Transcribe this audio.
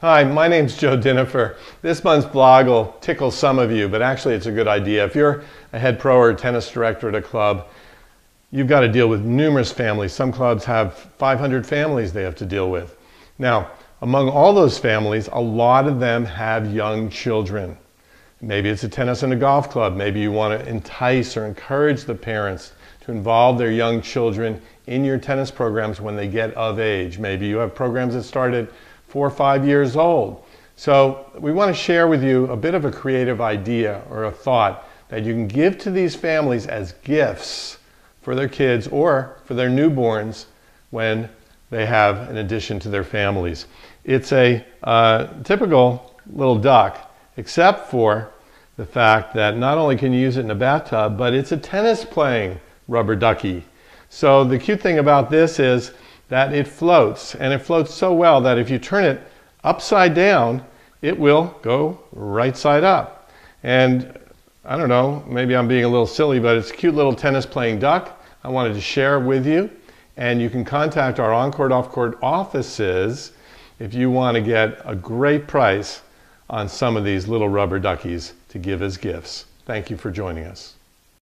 Hi, my name's Joe Dinoffer. This month's blog will tickle some of you, but actually it's a good idea. If you're a head pro or tennis director at a club, you've got to deal with numerous families. Some clubs have 500 families they have to deal with. Now, among all those families, a lot of them have young children. Maybe it's a tennis and a golf club. Maybe you want to entice or encourage the parents to involve their young children in your tennis programs when they get of age. Maybe you have programs that started four or five years old. So we want to share with you a bit of a creative idea or a thought that you can give to these families as gifts for their kids or for their newborns when they have an addition to their families. It's a uh, typical little duck, except for the fact that not only can you use it in a bathtub, but it's a tennis playing rubber ducky. So the cute thing about this is that it floats, and it floats so well that if you turn it upside down, it will go right side up. And I don't know, maybe I'm being a little silly, but it's a cute little tennis playing duck. I wanted to share with you. And you can contact our on-court, off-court offices if you want to get a great price on some of these little rubber duckies to give as gifts. Thank you for joining us.